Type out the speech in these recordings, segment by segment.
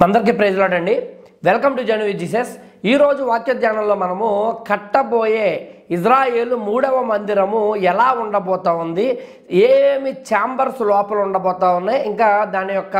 అందరికీ ప్రైజ్లాడండి welcome to జనవి జీసస్. ఈరోజు వాక్య ధ్యానంలో మనము కట్టబోయే ఇజ్రాయేల్ మూడవ మందిరము ఎలా ఉండబోతా ఉంది? ఏమి ఛాంబర్స్ లోపల ఉండబోతా ఉన్నాయి? ఇంకా దాని యొక్క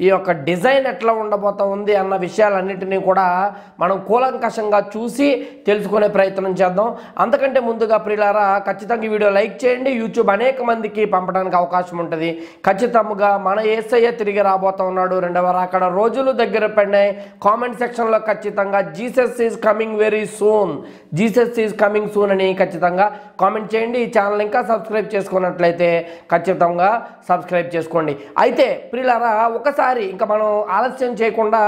ఈ యొక్క డిజైన్ ఎట్లా ఉండబోతా ఉంది అన్న విషయాలన్నిటినీ కూడా మనం కూలంకషంగా చూసి తెలుసుకునే ప్రయత్నం చేద్దాం. అంతకంటే ముందుగా ప్రియులారా ఖచ్చితంగా ఈ వీడియో లైక్ చేయండి. యూట్యూబ్ అనేక మందికి పంపడానికి అవకాశం ఉంటుంది. ఖచ్చితంగా మన ఏసయ్య తిరిగి రాబోతా ఉన్నాడు. రెండవ అక్కడ రోజులు దగ్గర పడినాయి. కామెంట్ సెక్షన్లో ఖచ్చితంగా Jesus is coming very soon. Jesus is coming soon అని ఖచ్చితంగా కామెంట్ చేయండి. ఈ ఛానల్ ఇంకా సబ్స్క్రైబ్ చేసుకున్నట్లయితే ఖచ్చితంగా సబ్స్క్రైబ్ చేసుకోండి. అయితే ప్రియులారా ఒకసారి ఇంకా మనం ఆలస్యం చేయకుండా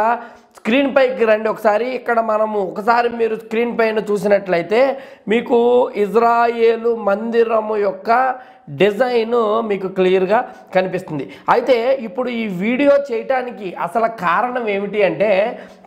స్క్రీన్ పైకి రండి ఒకసారి. ఇక్కడ మనము ఒకసారి మీరు స్క్రీన్ పైన చూసినట్లయితే మీకు ఇజ్రాయేలు మందిరము యొక్క డిజైన్ మీకు క్లియర్గా కనిపిస్తుంది. అయితే ఇప్పుడు ఈ వీడియో చేయటానికి అసలు కారణం ఏమిటి అంటే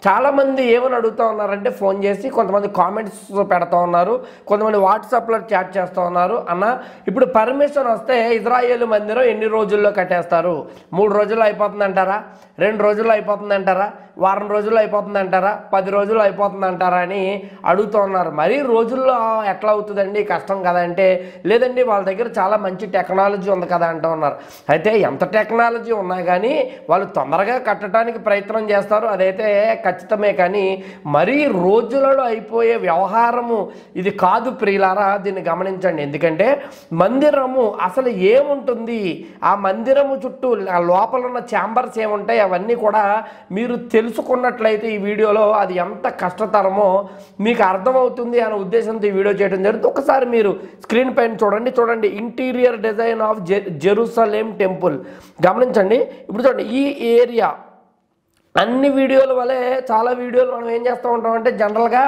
చాలామంది ఏమని అడుగుతూ ఉన్నారంటే ఫోన్ చేసి కొంతమంది కామెంట్స్ పెడతా ఉన్నారు. కొంతమంది వాట్సాప్లో చాట్ చేస్తూ ఉన్నారు. అన్న ఇప్పుడు పర్మిషన్ వస్తే ఇజ్రాయేల్ మందిరం ఎన్ని రోజుల్లో కట్టేస్తారు? మూడు రోజుల్లో అయిపోతుందంటారా? రెండు రోజుల్లో అయిపోతుందంటారా? వారం రోజుల్లో అయిపోతుందంటారా? పది రోజుల్లో అయిపోతుందంటారా అని అడుగుతూ ఉన్నారు. మరీ రోజుల్లో ఎట్లా అవుతుందండి? కష్టం కదా అంటే లేదండి వాళ్ళ దగ్గర చాలా మంచి టెక్నాలజీ ఉంది కదా అంటూ ఉన్నారు. అయితే ఎంత టెక్నాలజీ ఉన్నా కానీ వాళ్ళు తొందరగా కట్టడానికి ప్రయత్నం చేస్తారు. అదైతే ఖచ్చితమే కానీ మరీ రోజులలో అయిపోయే వ్యవహారము ఇది కాదు ప్రియులారా. దీన్ని గమనించండి. ఎందుకంటే మందిరము అసలు ఏముంటుంది? ఆ మందిరము చుట్టూ ఆ లోపల ఉన్న ఛాంబర్స్ ఏముంటాయి? అవన్నీ కూడా మీరు తెలుసుకున్నట్లయితే ఈ వీడియోలో అది ఎంత కష్టతరమో మీకు అర్థమవుతుంది అనే ఉద్దేశంతో ఈ వీడియో చేయడం జరుగుతుంది. ఒకసారి మీరు స్క్రీన్ పైన చూడండి. చూడండి interior design of J Jerusalem temple. గమనించండి. ఇప్పుడు చూడండి ఈ ఏరియా అన్ని వీడియోల వలె చాలా వీడియోలు మనం ఏం చేస్తూ ఉంటాం అంటే జనరల్గా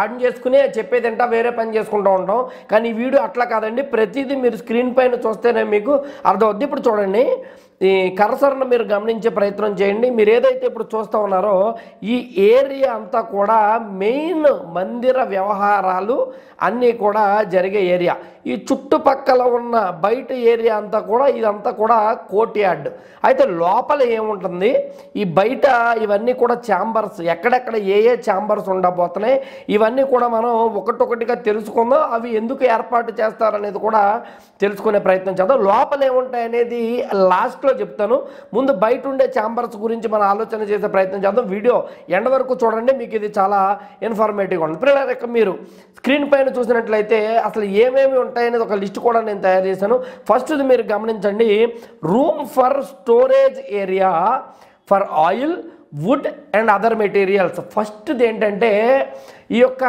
ఆన్ చేసుకునే చెప్పేది ఏంటా వేరే పని చేసుకుంటూ ఉంటాం. కానీ ఈ వీడియో అట్లా కాదండి. ప్రతిదీ మీరు స్క్రీన్ పైన చూస్తేనే మీకు అర్థమవుద్ది. ఇప్పుడు చూడండి. ఈ కరసరను మీరు గమనించే ప్రయత్నం చేయండి. మీరు ఏదైతే ఇప్పుడు చూస్తూ ఉన్నారో ఈ ఏరియా అంతా కూడా మెయిన్ మందిర వ్యవహారాలు అన్నీ కూడా జరిగే ఏరియా. ఈ చుట్టుపక్కల ఉన్న బయట ఏరియా అంతా కూడా ఇదంతా కూడా కోర్ట్ యార్డ్ అయితే లోపల ఏముంటుంది? ఈ బయట ఇవన్నీ కూడా ఛాంబర్స్ ఎక్కడెక్కడ ఏ ఏ ఛాంబర్స్ ఉండబోతున్నాయి? ఇవన్నీ కూడా మనం ఒకటొకటిగా తెలుసుకుందాం. అవి ఎందుకు ఏర్పాటు చేస్తారనేది కూడా తెలుసుకునే ప్రయత్నం చేద్దాం. లోపల ఏముంటాయి అనేది లాస్ట్లో చెప్తాను. ముందు బయట ఉండే ఛాంబర్స్ గురించి మనం ఆలోచన చేసే ప్రయత్నం చేద్దాం. వీడియో ఎండ వరకు చూడండి మీకు ఇది చాలా ఇన్ఫర్మేటివ్గా ఉంది పిల్లల మీరు స్క్రీన్ పైన చూసినట్లయితే అసలు ఏమేమి ఉంటాయనేది ఒక లిస్ట్ కూడా నేను తయారు చేశాను. ఫస్ట్ మీరు గమనించండి. Room for storage area for oil wood and other materials ఫస్ట్ది ఏంటంటే ఈ యొక్క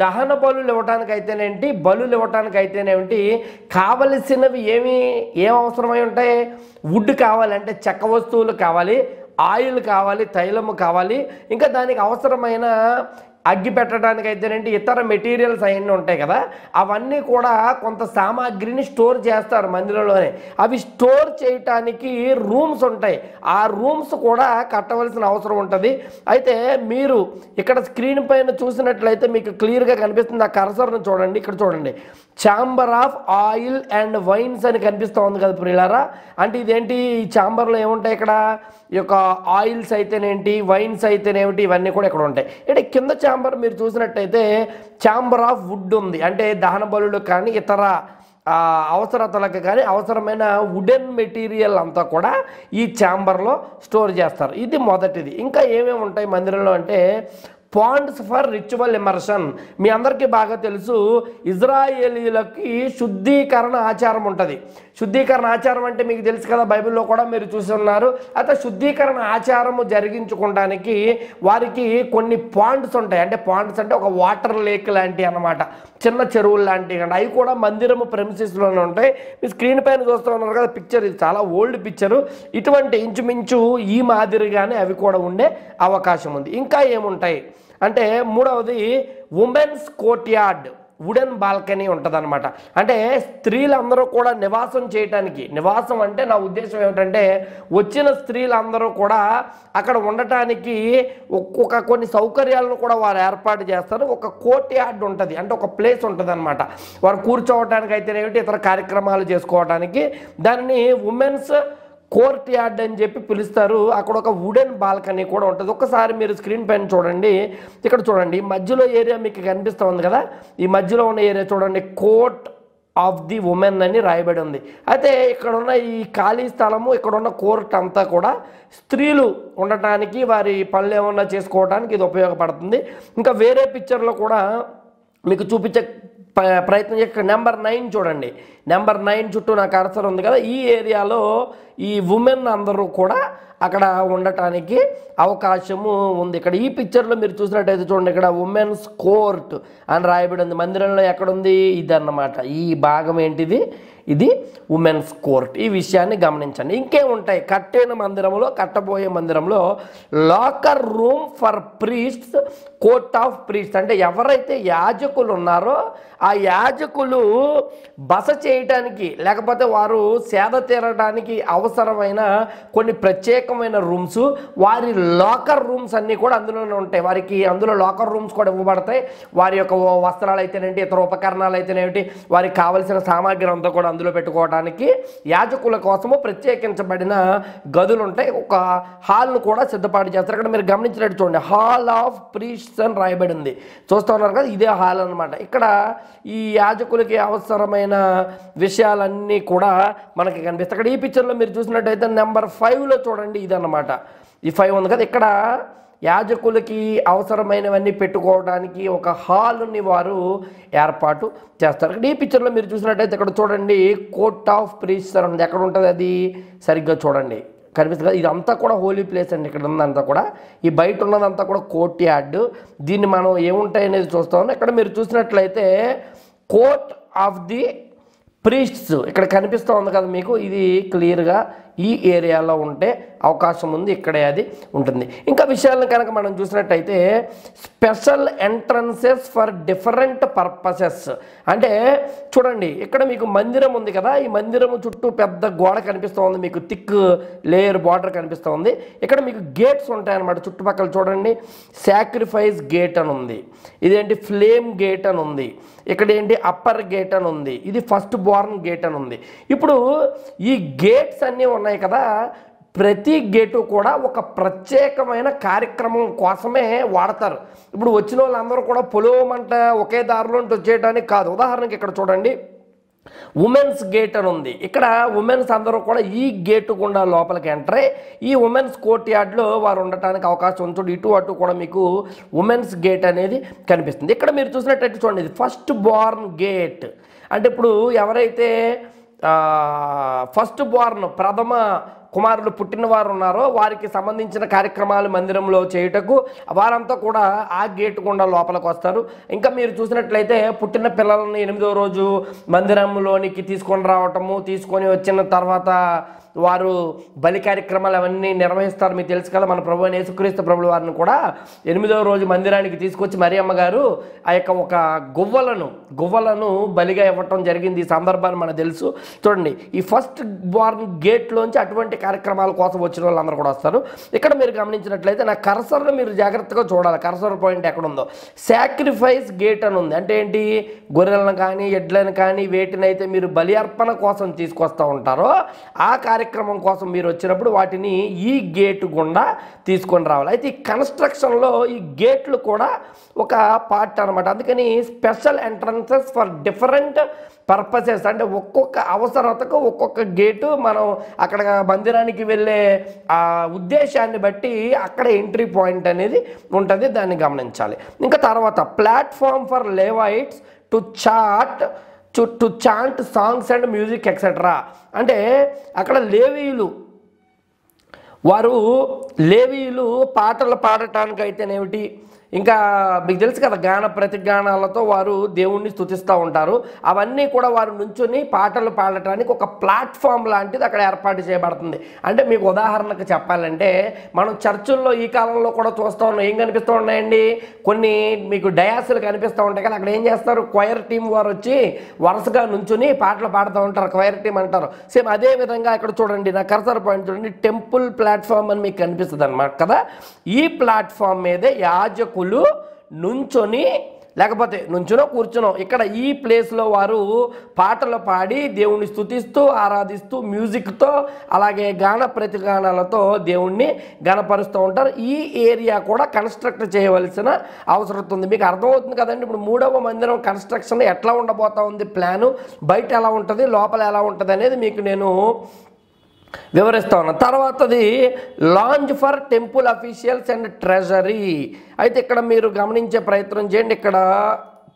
దహన బలులు ఇవ్వటానికి అయితేనేంటి బలులు ఇవ్వడానికి అయితేనేమిటి కావలసినవి ఏమి ఏం అవసరమై ఉంటాయి? వుడ్ కావాలి అంటే చెక్క వస్తువులు కావాలి ఆయిల్ కావాలి తైలము కావాలి. ఇంకా దానికి అవసరమైన అగ్గి పెట్టడానికి అయితేనేంటి ఇతర మెటీరియల్స్ అవన్నీ ఉంటాయి కదా అవన్నీ కూడా కొంత సామాగ్రిని స్టోర్ చేస్తారు మందిరంలోనే. అవి స్టోర్ చేయటానికి రూమ్స్ ఉంటాయి. ఆ రూమ్స్ కూడా కట్టవలసిన అవసరం ఉంటుంది. అయితే మీరు ఇక్కడ స్క్రీన్ పైన చూసినట్లయితే మీకు క్లియర్గా కనిపిస్తుంది. ఆ కరసర్ను చూడండి ఇక్కడ చూడండి. Chamber of oil and wines అని కనిపిస్తూ ఉంది కదా ప్రియులారా. అంటే ఇదేంటి? ఈ ఛాంబర్లో ఏముంటాయి ఇక్కడ? ఈ యొక్క ఆయిల్స్ అయితేనేంటి? వైన్స్ అయితేనేమిటి? ఇవన్నీ కూడా ఇక్కడ ఉంటాయి. అంటే కింద ఛాంబర్ మీరు చూసినట్టయితే ఛాంబర్ ఆఫ్ వుడ్ ఉంది. అంటే దహన బలులు కానీ ఇతర అవసరతలకు కానీ అవసరమైన వుడెన్ మెటీరియల్ అంతా కూడా ఈ ఛాంబర్లో స్టోర్ చేస్తారు. ఇది మొదటిది. ఇంకా ఏమేమి ఉంటాయి మందిరంలో అంటే పాండ్స్ ఫర్ రిచువల్ ఎమర్షన్ మీ అందరికీ బాగా తెలుసు ఇజ్రాయేలీలకి శుద్ధీకరణ ఆచారం ఉంటుంది. శుద్ధీకరణ ఆచారం అంటే మీకు తెలుసు కదా బైబిల్లో కూడా మీరు చూసి ఉన్నారు. అయితే శుద్ధీకరణ ఆచారము జరిగించుకోవడానికి వారికి కొన్ని పాండ్స్ ఉంటాయి. అంటే పాండ్స్ అంటే ఒక వాటర్ లేక్ లాంటివి అన్నమాట. చిన్న చెరువులు లాంటివి అండి అవి కూడా మందిరము ప్రెమిసిస్లోనే ఉంటాయి. మీ స్క్రీన్ పైన చూస్తూ ఉన్నారు కదా పిక్చర్ ఇది. చాలా ఓల్డ్ పిక్చరు ఇటువంటి ఇంచుమించు ఈ మాదిరిగానే అవి కూడా ఉండే అవకాశం ఉంది. ఇంకా ఏముంటాయి? అంటే మూడవది women's courtyard wooden balcony ఉంటుందన్నమాట. అంటే స్త్రీలందరూ కూడా నివాసం చేయటానికి నివాసం అంటే నా ఉద్దేశం ఏమిటంటే వచ్చిన స్త్రీలందరూ కూడా అక్కడ ఉండటానికి ఒక్కొక్క కొన్ని సౌకర్యాలను కూడా వారు ఏర్పాటు చేస్తారు. ఒక కోర్ట్ యార్డ్ ఉంటుంది అంటే ఒక ప్లేస్ ఉంటుంది అనమాట వారు కూర్చోవటానికి అయితేనేమిటి ఇతర కార్యక్రమాలు చేసుకోవడానికి దానిని ఉమెన్స్ కోర్ట్ యార్డ్ అని చెప్పి పిలుస్తారు. అక్కడ ఒక వుడెన్ బాల్కనీ కూడా ఉంటుంది. ఒకసారి మీరు స్క్రీన్ పైన చూడండి. ఇక్కడ చూడండి. ఈ మధ్యలో ఏరియా మీకు కనిపిస్తుంది కదా? ఈ మధ్యలో ఉన్న ఏరియా చూడండి. కోర్ట్ ఆఫ్ ది ఉమెన్ అని రాయబడి ఉంది. అయితే ఇక్కడ ఉన్న ఈ ఖాళీ స్థలము ఇక్కడ ఉన్న కోర్ట్ అంతా కూడా స్త్రీలు ఉండటానికి వారి పనులు ఏమన్నా చేసుకోవడానికి ఇది ఉపయోగపడుతుంది. ఇంకా వేరే పిక్చర్లో కూడా మీకు చూపించే ప్రయత్నం నెంబర్ నైన్ చూడండి. నెంబర్ నైన్ చుట్టూ నాకు అర్సర్ ఉంది కదా ఈ ఏరియాలో ఈ ఉమెన్ అందరూ కూడా అక్కడ ఉండటానికి అవకాశము ఉంది. ఇక్కడ ఈ పిక్చర్లో మీరు చూసినట్టయితే చూడండి ఇక్కడ ఉమెన్స్ కోర్ట్ అని రాయబడి ఉంది. మందిరంలో ఎక్కడుంది? ఇది అన్నమాట. ఈ భాగం ఏంటిది? ఇది ఉమెన్స్ కోర్ట్ ఈ విషయాన్ని గమనించండి. ఇంకేముంటాయి కట్టిన మందిరంలో కట్టబోయే మందిరంలో locker room for priests court of priest అంటే ఎవరైతే యాజకులు ఉన్నారో ఆ యాజకులు బస చేయ చేయటానికి లేకపోతే వారు సేద తీరడానికి అవసరమైన కొన్ని ప్రత్యేకమైన రూమ్స్ వారి లాకర్ రూమ్స్ అన్నీ కూడా అందులోనే ఉంటాయి. వారికి అందులో లాకర్ రూమ్స్ కూడా ఇవ్వబడతాయి. వారి యొక్క వస్త్రాలు అయితేనేంటి ఇతర ఉపకరణాలు అయితేనేమిటి వారికి కావలసిన సామాగ్రి అంతా కూడా అందులో పెట్టుకోవడానికి యాజకుల కోసము ప్రత్యేకించబడిన గదులు ఉంటాయి. ఒక హాల్ను కూడా సిద్ధపాటు చేస్తారు. ఇక్కడ మీరు గమనించినట్టు చూడండి హాల్ ఆఫ్ ప్రీస్ట్స్ అని రాయబడి ఉంది. చూస్తూ ఉన్నారు కదా ఇదే హాల్ అన్నమాట. ఇక్కడ ఈ యాజకులకి అవసరమైన విషయాలన్నీ కూడా మనకి కనిపిస్తాయి. ఇక్కడ ఈ పిక్చర్లో మీరు చూసినట్టయితే నెంబర్ ఫైవ్లో చూడండి ఇదన్నమాట. ఈ ఫైవ్ ఉంది కదా ఇక్కడ యాజకులకి అవసరమైనవన్నీ పెట్టుకోవడానికి ఒక హాల్ని వారు ఏర్పాటు చేస్తారు. ఇక్కడ ఈ పిక్చర్లో మీరు చూసినట్టయితే ఇక్కడ చూడండి కోర్ట్ ఆఫ్ ప్రీస్టర్ ఉంది. ఎక్కడ ఉంటుంది అది? సరిగ్గా చూడండి. కనిపిస్తుంది కదా ఇదంతా కూడా హోలీ ప్లేస్ అండి. ఇక్కడ ఉన్నదంతా కూడా. ఈ బయట ఉన్నదంతా కూడా కోర్ట్ యార్డ్ దీన్ని మనం ఏముంటాయనేది చూస్తాం. ఇక్కడ మీరు చూసినట్లయితే కోర్ట్ ఆఫ్ ది ప్రీస్ట్స్ ఇక్కడ కనిపిస్తూ ఉంది కదా మీకు ఇది క్లియర్గా ఈ ఏరియాలో ఉంటే అవకాశం ఉంది ఇక్కడే అది ఉంటుంది. ఇంకా విషయాలను కనుక మనం చూసినట్టయితే special entrances for different purposes. అంటే చూడండి ఇక్కడ మీకు మందిరం ఉంది కదా ఈ మందిరం చుట్టూ పెద్ద గోడ కనిపిస్తూ ఉంది మీకు థిక్ లేయర్ బార్డర్ కనిపిస్తుంది. ఇక్కడ మీకు గేట్స్ ఉంటాయన్నమాట చుట్టుపక్కల చూడండి. సాక్రిఫైస్ గేట్ అని ఉంది. ఇదేంటి? ఫ్లేమ్ గేట్ అని ఉంది. ఇక్కడ ఏంటి? అప్పర్ గేట్ అని ఉంది. ఇది ఫస్ట్ బోర్న్ గేట్ అని ఉంది. ఇప్పుడు ఈ గేట్స్ అన్నీ ఉన్నాయి కదా ప్రతి గేటు కూడా ఒక ప్రత్యేకమైన కార్యక్రమం కోసమే వాడతారు. ఇప్పుడు వచ్చిన వాళ్ళందరూ కూడా పొలవమంట ఒకే దారిలో వచ్చేయడానికి కాదు. ఉదాహరణకి ఇక్కడ చూడండి. ఉమెన్స్ గేట్ అని ఉంది. ఇక్కడ ఉమెన్స్ అందరూ కూడా ఈ గేటు గుండా లోపలికి ఎంటర్ ఈ ఉమెన్స్ కోర్ట్ యార్డ్లో వారు ఉండటానికి అవకాశం ఉంది. ఇటు అటు కూడా మీకు ఉమెన్స్ గేట్ అనేది కనిపిస్తుంది. ఇక్కడ మీరు చూసినట్టయితే చూడండి ఇది ఫస్ట్ బార్న్ గేట్. అంటే ఇప్పుడు ఎవరైతే ఫస్ట్ బార్న్ ప్రథమ కుమారులు పుట్టిన వారు ఉన్నారో వారికి సంబంధించిన కార్యక్రమాలు మందిరంలో చేయుటకు వారంతా కూడా ఆ గేట్ గుండా లోపలికి వస్తారు. ఇంకా మీరు చూసినట్లయితే పుట్టిన పిల్లలను ఎనిమిదో రోజు మందిరంలోనికి తీసుకొని రావటము తీసుకొని వచ్చిన తర్వాత వారు బలి కార్యక్రమాలు అవన్నీ నిర్వహిస్తారు. మీకు తెలుసు కదా మన ప్రభు అయిన యేసుక్రీస్తు ప్రభుల వారిని కూడా ఎనిమిదవ రోజు మందిరానికి తీసుకొచ్చి మరియమ్మ గారు ఆ యొక్క ఒక గువ్వలను గువ్వలను బలిగా ఇవ్వటం జరిగింది ఈ సందర్భాన్ని మనకు తెలుసు. చూడండి ఈ ఫస్ట్ బార్న్ గేట్లోంచి అటువంటి కార్యక్రమాల కోసం వచ్చిన వాళ్ళందరూ కూడా వస్తారు. ఇక్కడ మీరు గమనించినట్లయితే నా కర్సర్ను మీరు జాగ్రత్తగా చూడాలి. కర్సర్ పాయింట్ ఎక్కడ ఉందో సాక్రిఫైస్ గేట్ అని ఉంది. అంటే ఏంటి? గొర్రెలను కానీ ఎడ్లను కానీ వేటినైతే మీరు బలి అర్పణ కోసం తీసుకొస్తూ ఉంటారో ఆ కార్యక్రమం కోసం మీరు వచ్చినప్పుడు వాటిని ఈ గేటు గుండా తీసుకొని రావాలి. అయితే ఈ కన్స్ట్రక్షన్లో ఈ గేట్లు కూడా ఒక పార్ట్ అనమాట అందుకని special entrances for different purposes అంటే ఒక్కొక్క అవసరతకు ఒక్కొక్క గేటు మనం అక్కడ మందిరానికి వెళ్ళే ఆ ఉద్దేశాన్ని బట్టి అక్కడ ఎంట్రీ పాయింట్ అనేది ఉంటుంది. దాన్ని గమనించాలి. ఇంకా తర్వాత platform for Levites to chat to to chant songs and music etcetera అంటే అక్కడ లేవీయులు. వారు లేవీయులు పాటలు పాడటానికి అయితేనేమిటి ఇంకా మీకు తెలుసు కదా గాన ప్రతిగానాలతో వారు దేవుణ్ణి స్థుతిస్తూ ఉంటారు. అవన్నీ కూడా వారు నుంచుని పాటలు పాడటానికి ఒక ప్లాట్ఫామ్ లాంటిది అక్కడ ఏర్పాటు చేయబడుతుంది. అంటే మీకు ఉదాహరణకు చెప్పాలంటే మనం చర్చుల్లో ఈ కాలంలో కూడా చూస్తూ ఉన్నాం. ఏం కనిపిస్తూ ఉన్నాయండి? కొన్ని మీకు డయాసులు కనిపిస్తూ ఉంటాయి కదా అక్కడ ఏం చేస్తారు? క్వైర్ టీం వారు వచ్చి వరుసగా నుంచుని పాటలు పాడుతూ ఉంటారు. క్వైర్ టీం అంటారు. సేమ్ అదే విధంగా ఇక్కడ చూడండి నా కర్సర్ పాయింట్ చూడండి టెంపుల్ ప్లాట్ఫామ్ అని మీకు కనిపిస్తుంది అనమాట కదా. ఈ ప్లాట్ఫామ్ మీదే యాజకు యాజకులు నుంచొని లేకపోతే నుంచునో కూర్చునో ఇక్కడ ఈ ప్లేస్లో వారు పాటలు పాడి దేవుణ్ణి స్థుతిస్తూ ఆరాధిస్తూ మ్యూజిక్తో అలాగే గాన ప్రతిగానాలతో దేవుణ్ణి గణపరుస్తూ ఉంటారు. ఈ ఏరియా కూడా కన్స్ట్రక్ట్ చేయవలసిన అవసరం ఉంది. మీకు అర్థమవుతుంది కదండి? ఇప్పుడు మూడవ మందిరం కన్స్ట్రక్షన్ ఎట్లా ఉండబోతా ఉంది? ప్లాను బయట ఎలా ఉంటుంది? లోపల ఎలా ఉంటుంది అనేది మీకు నేను వివరిస్తా ఉన్నాను తర్వాతది lounge for temple officials and treasury. అయితే ఇక్కడ మీరు గమనించే ప్రయత్నం చేయండి. ఇక్కడ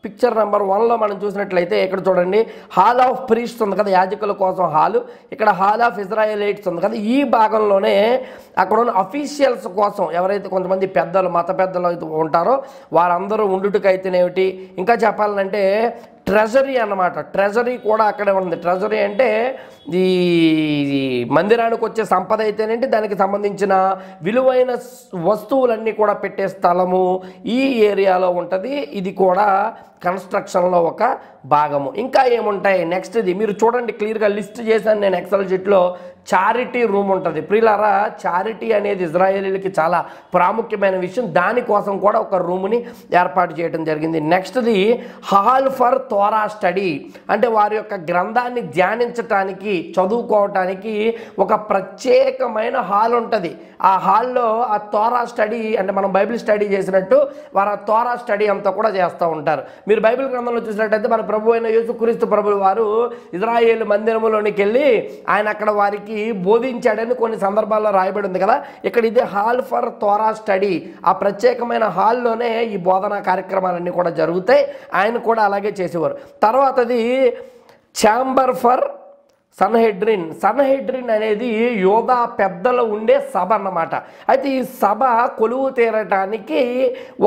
పిక్చర్ నెంబర్ వన్లో మనం చూసినట్లయితే ఇక్కడ చూడండి హాల్ ఆఫ్ ప్రీస్ట్ ఉంది కదా యాజకుల కోసం హాలు. ఇక్కడ హాల్ ఆఫ్ ఇజ్రాయలైట్స్ ఉంది కదా ఈ భాగంలోనే అక్కడ ఉన్న అఫీషియల్స్ కోసం ఎవరైతే కొంతమంది పెద్దలు మత పెద్దలు అయితే ఉంటారో వారందరూ ఉండుటకైతేనేమిటి? ఇంకా చెప్పాలంటే ట్రెజరీ అన్నమాట. ట్రెజరీ కూడా అక్కడే ఉంది. ట్రెజరీ అంటే ఈ మందిరానికి వచ్చే సంపద అయితేనేంటి దానికి సంబంధించిన విలువైన వస్తువులన్నీ కూడా పెట్టే స్థలము ఈ ఏరియాలో ఉంటుంది. ఇది కూడా కన్స్ట్రక్షన్లో ఒక భాగము. ఇంకా ఏముంటాయి? నెక్స్ట్ ఇది మీరు చూడండి క్లియర్గా లిస్ట్ చేశాను నేను ఎక్సల్ షీట్లో. చారిటీ రూమ్ ఉంటుంది. ప్రియులారా చారిటీ అనేది ఇజ్రాయేలీలకి చాలా ప్రాముఖ్యమైన విషయం. దానికోసం కూడా ఒక రూమ్ని ఏర్పాటు చేయడం జరిగింది. నెక్స్ట్ది హాల్ ఫర్ తోరా స్టడీ. అంటే వారి యొక్క గ్రంథాన్ని ధ్యానించటానికి చదువుకోవటానికి ఒక ప్రత్యేకమైన హాల్ ఉంటుంది. ఆ హాల్లో ఆ తోరా స్టడీ అంటే మనం బైబిల్ స్టడీ చేసినట్టు వారు ఆ తోరా స్టడీ అంతా కూడా చేస్తూ ఉంటారు. మీరు బైబిల్ గ్రంథంలో చూసినట్టయితే మన ప్రభు అయిన యేసుక్రీస్తు ప్రభులు వారు ఇజ్రాయేల్ మందిరములోనికి వెళ్ళి ఆయన అక్కడ వారికి బోధించాడని కొన్ని సందర్భాల్లో రాయబడి ఉంది కదా. ఇక్కడ ఇది హాల్ ఫర్ తోరా స్టడీ. ఆ ప్రత్యేకమైన హాల్లోనే ఈ బోధనా కార్యక్రమాలన్నీ కూడా జరుగుతాయి. ఆయన కూడా అలాగే చేసేవారు. తర్వాతది ఛాంబర్ ఫర్ సన్హెడ్రిన్. సన్హెడ్రిన్ అనేది యోగా పెద్దలు ఉండే సభ అన్నమాట. అయితే ఈ సభ కొలువు తీరటానికి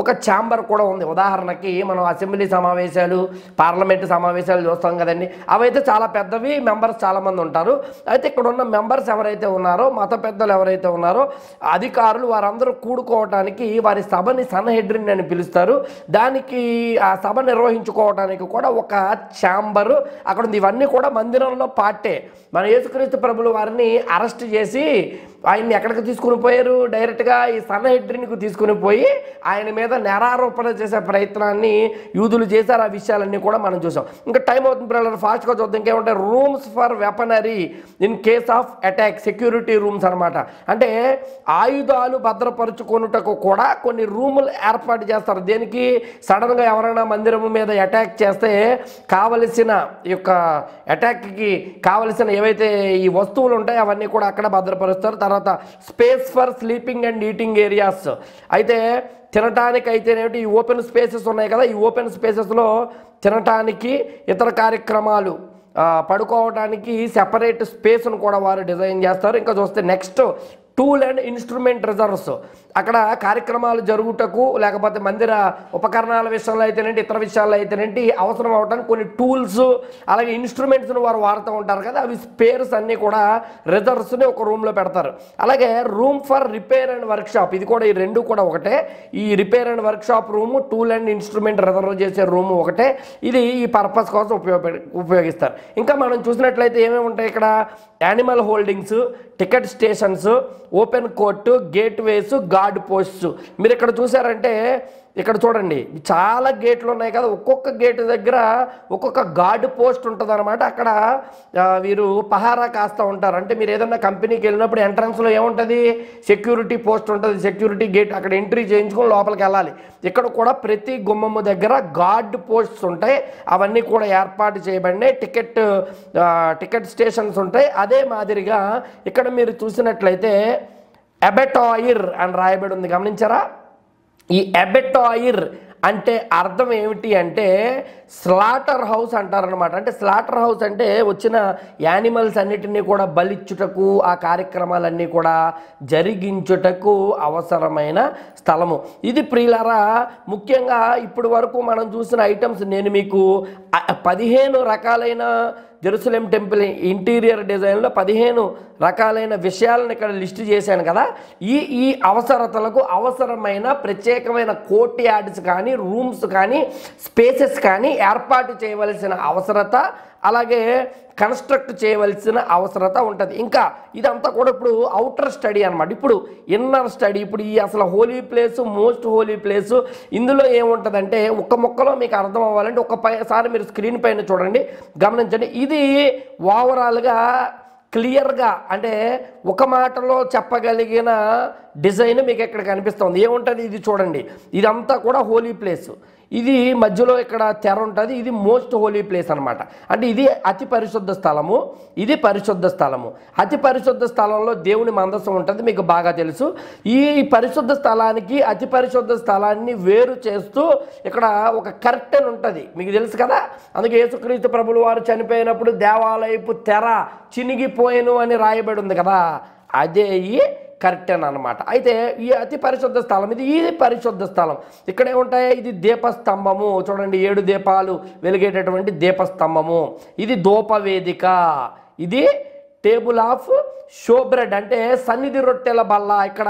ఒక ఛాంబర్ కూడా ఉంది. ఉదాహరణకి మనం అసెంబ్లీ సమావేశాలు పార్లమెంట్ సమావేశాలు చూస్తాం కదండి. అవైతే చాలా పెద్దవి మెంబర్స్ చాలామంది ఉంటారు. అయితే ఇక్కడ ఉన్న మెంబర్స్ ఎవరైతే ఉన్నారో మత పెద్దలు ఎవరైతే ఉన్నారో అధికారులు వారందరూ కూడుకోవటానికి వారి సభని సన్హెడ్రిన్ అని పిలుస్తారు. దానికి ఆ సభ నిర్వహించుకోవటానికి కూడా ఒక ఛాంబరు అక్కడ ఉంది. ఇవన్నీ కూడా మందిరంలో పాటే మన యేసుక్రీస్తు ప్రభులు వారిని అరెస్ట్ చేసి ఆయన్ని ఎక్కడికి తీసుకుని పోయారు? డైరెక్ట్గా ఈ సన్నహెడ్రిన్కు తీసుకుని పోయి ఆయన మీద నేరారోపణ చేసే ప్రయత్నాన్ని యూదులు చేశారు. ఆ విషయాలన్నీ కూడా మనం చూసాం. ఇంకా టైం అవుతుంది పిల్లలు ఫాస్ట్గా చూద్దాం ఇంకేమంటాయి rooms for weaponry in case of attack security rooms అనమాట అంటే ఆయుధాలు భద్రపరుచుకొనుటకు కూడా కొన్ని రూములు ఏర్పాటు చేస్తారు. దేనికి? సడన్గా ఎవరైనా మందిరం మీద అటాక్ చేస్తే కావలసిన ఈ యొక్క అటాక్కి కావలసిన ఏవైతే ఈ వస్తువులు ఉంటాయో అవన్నీ కూడా అక్కడ భద్రపరుస్తారు. తర్వాత space for sleeping and eating areas. అయితే తినటానికి అయితేనేమిటి ఈ ఓపెన్ స్పేసెస్ ఉన్నాయి కదా ఈ ఓపెన్ స్పేసెస్లో తినటానికి ఇతర కార్యక్రమాలు పడుకోవడానికి సెపరేట్ స్పేస్ను కూడా వారు డిజైన్ చేస్తారు. ఇంకా చూస్తే next tool and instrument reserves. అక్కడ కార్యక్రమాలు జరుగుటకు లేకపోతే మందిర ఉపకరణాల విషయంలో అయితేనేంటి ఇతర విషయాల్లో అయితేనేంటి అవసరం అవడానికి కొన్ని టూల్స్ అలాగే ఇన్స్ట్రుమెంట్స్ని వారు వాడుతూ ఉంటారు కదా అవి స్పేర్స్ అన్నీ కూడా రిజర్వ్స్ని ఒక రూమ్లో పెడతారు. అలాగే room for repair and workshop ఇది కూడా ఈ రెండు కూడా ఒకటే. ఈ repair and workshop room tool and instrument reserve చేసే రూమ్ ఒకటే. ఇది ఈ పర్పస్ కోసం ఉపయోగ ఉపయోగిస్తారు. ఇంకా మనం చూసినట్లయితే ఏమేమి ఉంటాయి ఇక్కడ? Animal holdings ticket stations open court gateways guard posts. మీరు ఇక్కడ చూసారంటే ఇక్కడ చూడండి చాలా గేట్లు ఉన్నాయి కదా ఒక్కొక్క గేట్ దగ్గర ఒక్కొక్క గార్డ్ పోస్ట్ ఉంటుంది అనమాట అక్కడ వీరు పహారా కాస్తూ ఉంటారు. అంటే మీరు ఏదైనా కంపెనీకి వెళ్ళినప్పుడు ఎంట్రన్స్లో ఏముంటుంది? సెక్యూరిటీ పోస్ట్ ఉంటుంది. సెక్యూరిటీ గేట్ అక్కడ ఎంట్రీ చేయించుకొని లోపలికి వెళ్ళాలి. ఇక్కడ కూడా ప్రతి గుమ్మము దగ్గర గార్డ్ పోస్ట్స్ ఉంటాయి. అవన్నీ కూడా ఏర్పాటు చేయబడినాయి. టికెట్ టికెట్ స్టేషన్స్ ఉంటాయి. అదే మాదిరిగా ఇక్కడ మీరు చూసినట్లయితే ఎబెటాయిర్ అని రాయబడి ఉంది. గమనించారా? ఈ ఎబెటాయిర్ అంటే అర్థం ఏమిటి అంటే స్లాటర్ హౌస్ అంటారనమాట అంటే స్లాటర్ హౌస్ అంటే వచ్చిన యానిమల్స్ అన్నిటినీ కూడా బలిచ్చుటకు ఆ కార్యక్రమాలన్నీ కూడా జరిగించుటకు అవసరమైన స్థలము. ఇది ప్రియులరా ముఖ్యంగా ఇప్పటి వరకు మనం చూసిన ఐటమ్స్ నేను మీకు పదిహేను రకాలైన జెరూసలేం టెంపుల్ ఇంటీరియర్ డిజైన్లో పదిహేను రకాలైన విషయాలను ఇక్కడ లిస్ట్ చేశాను కదా. ఈ ఈ అవసరతలకు అవసరమైన ప్రత్యేకమైన కోర్ట్ యార్డ్స్ కానీ రూమ్స్ కానీ స్పేసెస్ కానీ ఏర్పాటు చేయవలసిన అవసరత అలాగే కన్స్ట్రక్ట్ చేయవలసిన అవసరత ఉంటుంది. ఇంకా ఇదంతా కూడా ఇప్పుడు అవుటర్ స్టడీ అన్నమాట. ఇప్పుడు ఇన్నర్ స్టడీ ఇప్పుడు ఈ అసలు holy place most holy place ఇందులో ఏముంటుందంటే ఒక మొక్కలో మీకు అర్థం అవ్వాలంటే ఒక పైసారి మీరు స్క్రీన్ పైన చూడండి గమనించండి. ఇది ఓవరాల్గా క్లియర్గా అంటే ఒక మాటలో చెప్పగలిగిన డిజైన్ మీకు ఇక్కడ కనిపిస్తుంది? ఏముంటుంది? ఇది చూడండి. ఇదంతా కూడా హోలీ ప్లేస్. ఇది మధ్యలో ఇక్కడ తెర ఉంటుంది. ఇది మోస్ట్ హోలీ ప్లేస్ అనమాట అంటే ఇది అతి పరిశుద్ధ స్థలము. ఇది పరిశుద్ధ స్థలము. అతి పరిశుద్ధ స్థలంలో దేవుని మందసం ఉంటుంది మీకు బాగా తెలుసు. ఈ పరిశుద్ధ స్థలానికి అతి పరిశుద్ధ స్థలాన్ని వేరు చేస్తూ ఇక్కడ ఒక కర్టెన్ ఉంటుంది. మీకు తెలుసు కదా? అందుకే యేసుక్రీస్తు ప్రభులు వారు చనిపోయినప్పుడు దేవాలయపు తెర చినిగిపోయేను అని రాయబడి ఉంది కదా? అదే ఈ కర్టెన్ అన్నమాట. అయితే ఈ అతి పరిశుద్ధ స్థలం ఇది ఇది పరిశుద్ధ స్థలం. ఇక్కడ ఏముంటాయి ఇది దీపస్తంభము. చూడండి ఏడు దీపాలు వెలిగేటటువంటి దీపస్తంభము. ఇది దూపవేదిక. ఇది టేబుల్ ఆఫ్ షోబ్రెడ్ అంటే సన్నిధి రొట్టెల బల్ల. ఇక్కడ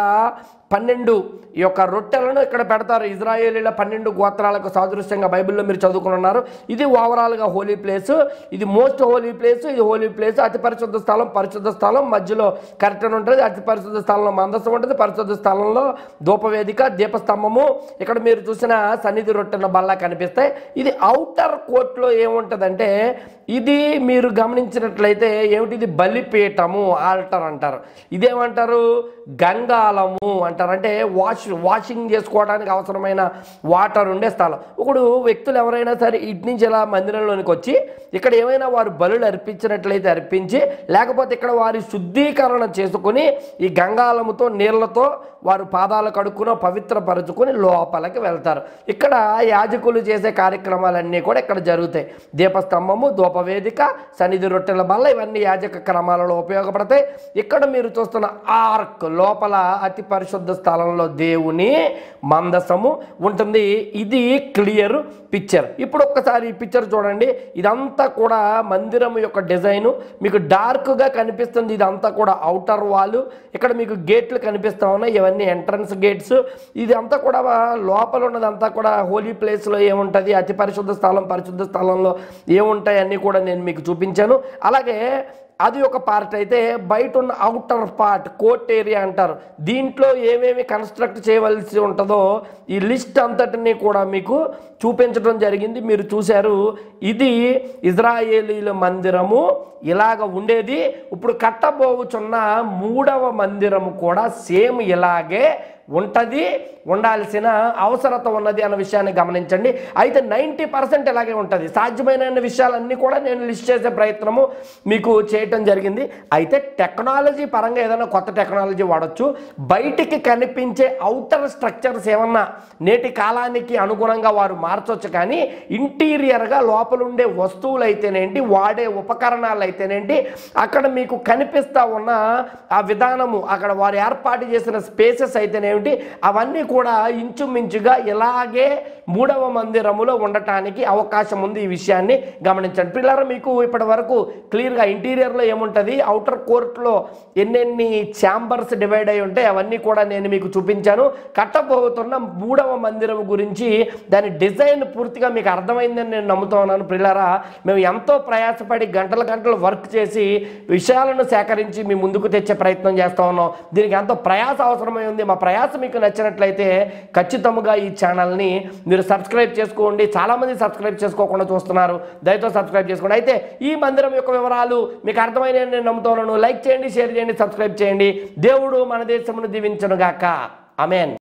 పన్నెండు ఈ యొక్క రొట్టెలను ఇక్కడ పెడతారు. ఇజ్రాయేలీల పన్నెండు గోత్రాలకు సాదృశ్యంగా బైబిల్లో మీరు చదువుకున్నారు ఇది ఓవరాల్గా హోలీ ప్లేస్. ఇది మోస్ట్ హోలీ ప్లేస్. ఇది హోలీ ప్లేస్. అతి పరిశుద్ధ స్థలం పరిశుద్ధ స్థలం. మధ్యలో కర్టన్ ఉంటుంది. అతి పరిశుద్ధ స్థలంలో మందస్సం ఉంటుంది. పరిశుద్ధ స్థలంలో ధూపవేదిక దీపస్తంభము. ఇక్కడ మీరు చూసిన సన్నిధి రొట్టెల బల్ల కనిపిస్తాయి. ఇది అవుటర్ కోర్ట్లో ఏముంటుందంటే ఇది మీరు గమనించినట్లయితే ఏమిటి? ఇది బలిపీఠము. ఆల్టర్ అంటారు ఇదేమంటారు? గంగాలము అంటారు. అంటే వాష్ వాషింగ్ చేసుకోవడానికి అవసరమైన వాటర్ ఉండే స్థలం. ఇప్పుడు వ్యక్తులు ఎవరైనా సరే ఇటు నుంచి ఇలా మందిరంలోనికి వచ్చి ఇక్కడ ఏమైనా వారు బలులు అర్పించినట్లయితే అర్పించి లేకపోతే ఇక్కడ వారి శుద్ధీకరణ చేసుకుని ఈ గంగాలముతో నీళ్ళతో వారు పాదాలు కడుక్కుని పవిత్రపరుచుకొని లోపలికి వెళ్తారు. ఇక్కడ యాజకులు చేసే కార్యక్రమాలన్నీ కూడా ఇక్కడ జరుగుతాయి. దీపస్తంభము ధూపవేదిక సన్నిధి రొట్టెల బల్ల ఇవన్నీ యాజక క్రమాలలో ఉపయోగపడతాయి. ఇక్కడ మీరు చూస్తున్న ఆర్క్ లోపల అతి పరిశుద్ధ స్థలంలో దేవుని మందసము ఉంటుంది. ఇది క్లియర్ పిక్చర్. ఇప్పుడు ఒక్కసారి ఈ పిక్చర్ చూడండి. ఇదంతా కూడా మందిరం యొక్క డిజైన్. మీకు డార్క్గా కనిపిస్తుంది. ఇదంతా కూడా అవుటర్ వాల్. ఇక్కడ మీకు గేట్లు కనిపిస్తా ఉన్నాయి. ఇవన్నీ ఎంట్రన్స్ గేట్స్. ఇది అంతా కూడా లోపల ఉన్నదంతా కూడా హోలీ ప్లేస్లో ఏముంటుంది? అతి పరిశుద్ధ స్థలం పరిశుద్ధ స్థలంలో ఏముంటాయి? అన్నీ కూడా నేను మీకు చూపించాను. అలాగే అది ఒక పార్ట్ అయితే బయట ఉన్న అవుటర్ పార్ట్ కోర్ట్ ఏరియా అంటారు. దీంట్లో ఏమేమి కన్స్ట్రక్ట్ చేయవలసి ఉంటుందో ఈ లిస్ట్ అంతటిని కూడా మీకు చూపించడం జరిగింది. మీరు చూశారు ఇది ఇజ్రాయేలీల మందిరము. ఇలాగ ఉండేది. ఇప్పుడు కట్టబోవుచున్న మూడవ మందిరము కూడా సేమ్ ఇలాగే ఉంటుంది ఉండాల్సిన అవసరత ఉన్నది అన్న విషయాన్ని గమనించండి. అయితే నైంటీ పర్సెంట్ ఇలాగే ఉంటుంది? సాధ్యమైన విషయాలన్నీ కూడా నేను లిస్ట్ చేసే ప్రయత్నము మీకు చేయటం జరిగింది. అయితే టెక్నాలజీ పరంగా ఏదైనా కొత్త టెక్నాలజీ వాడచ్చు. బయటికి కనిపించే అవుటర్ స్ట్రక్చర్స్ ఏమన్నా నేటి కాలానికి అనుగుణంగా వారు మార్చవచ్చు కానీ ఇంటీరియర్గా లోపల ఉండే వస్తువులు అయితేనేంటి వాడే ఉపకరణాలు అయితేనేంటి అక్కడ మీకు కనిపిస్తా ఉన్న ఆ విధానము అక్కడ వారు ఏర్పాటు చేసిన స్పేసెస్ అయితేనేమి ఏమిటి అవన్నీ కూడా ఇంచుమించుగా ఇలాగే మూడవ మందిరములో ఉండటానికి అవకాశం ఉంది ఈ విషయాన్ని గమనించండి. పిల్లలు మీకు ఇప్పటి వరకు క్లియర్గా ఇంటీరియర్లో ఏముంటుంది? అవుటర్ కోర్ట్లో ఎన్నెన్ని ఛాంబర్స్ డివైడ్ అయి ఉంటాయి అవన్నీ కూడా నేను మీకు చూపించాను. కట్టబోతున్న మూడవ మందిరం గురించి దాని డిజైన్ పూర్తిగా మీకు అర్థమైందని నేను నమ్ముతున్నాను. పిల్లరా మేము ఎంతో ప్రయాసపడి గంటల గంటలు వర్క్ చేసి విషయాలను సేకరించి మీ ముందుకు తెచ్చే ప్రయత్నం చేస్తా ఉన్నాం. దీనికి ఎంతో ప్రయాస అవసరమై ఉంది. మా ప్రయాస మీకు నచ్చినట్లయితే ఖచ్చితంగా ఈ ఛానల్ని మీరు సబ్స్క్రైబ్ చేసుకోండి. చాలామంది సబ్స్క్రైబ్ చేసుకోకుండా చూస్తున్నారు. దయతో సబ్స్క్రైబ్ చేసుకోండి. అయితే ఈ మందిరం యొక్క వివరాలు మీకు అర్థమైన నేను నమ్ముతున్నాను లైక్ చేయండి షేర్ చేయండి సబ్స్క్రైబ్ చేయండి. దేవుడు మన దేశమును దీవించను గాక అమెన్